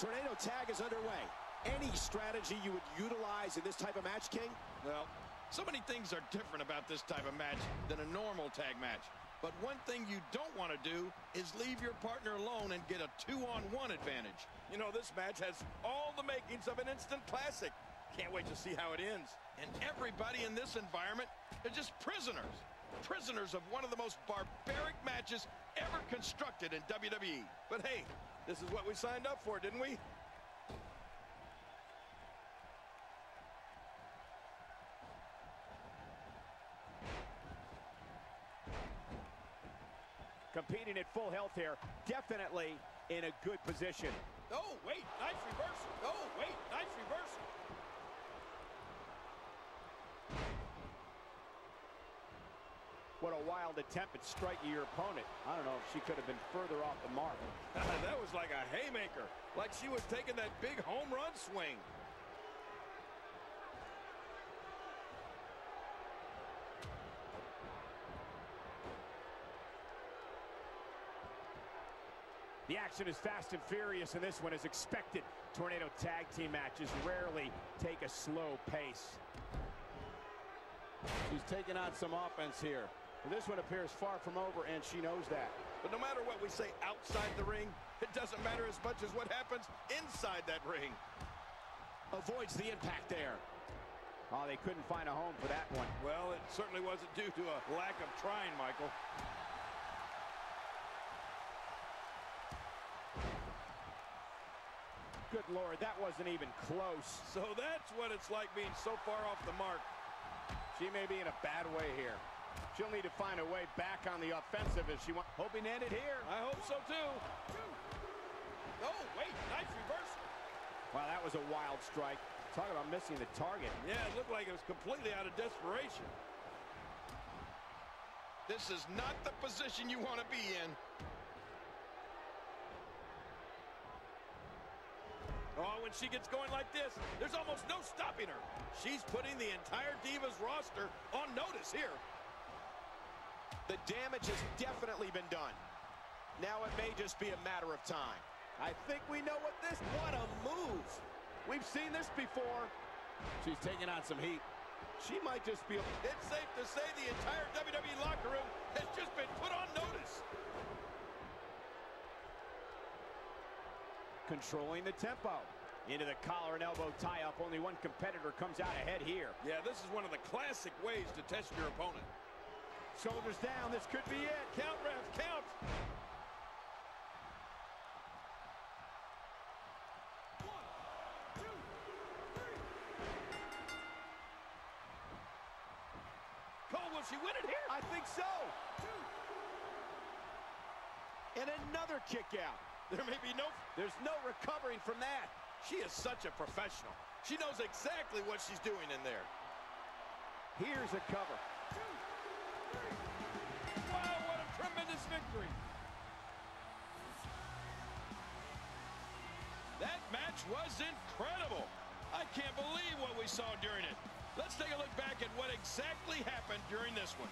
Tornado tag is underway. Any strategy you would utilize in this type of match, King? Well, so many things are different about this type of match than a normal tag match. But one thing you don't want to do is leave your partner alone and get a two-on-one advantage. You know, this match has all the makings of an instant classic. Can't wait to see how it ends. And everybody in this environment are just prisoners. Prisoners of one of the most barbaric matches ever constructed in WWE. But hey, this is what we signed up for, didn't we? Competing at full health here, definitely in a good position. Oh, wait, nice reversal. Oh, wait, nice reversal. What a wild attempt at striking your opponent. I don't know if she could have been further off the mark. that was like a haymaker, like she was taking that big home run swing. The action is fast and furious, and this one is expected. Tornado tag team matches rarely take a slow pace. She's taking on some offense here. This one appears far from over, and she knows that. But no matter what we say outside the ring, it doesn't matter as much as what happens inside that ring. Avoids the impact there. Oh, they couldn't find a home for that one. Well, it certainly wasn't due to a lack of trying, Michael. Good Lord, that wasn't even close. So that's what it's like being so far off the mark. She may be in a bad way here. She'll need to find a way back on the offensive if she wants. Hoping to end it here. I hope so too. Oh, wait, nice reversal. Wow, that was a wild strike. Talk about missing the target. Yeah, it looked like it was completely out of desperation. This is not the position you want to be in. Oh, when she gets going like this, there's almost no stopping her. She's putting the entire Divas roster on notice here. The damage has definitely been done. Now it may just be a matter of time. I think we know what this... What a move! We've seen this before. She's taking on some heat. She might just be... It's safe to say the entire WWE locker room has just been put on notice. Controlling the tempo. Into the collar and elbow tie-up. Only one competitor comes out ahead here. Yeah, this is one of the classic ways to test your opponent. Shoulders down. This could be it. Count, ref, count. One, two, three. Cole, will she win it here? I think so. And another kick out. There may be no... There's no recovering from that. She is such a professional. She knows exactly what she's doing in there. Here's a cover. Wow, what a tremendous victory. That match was incredible. I can't believe what we saw during it. Let's take a look back at what exactly happened during this one.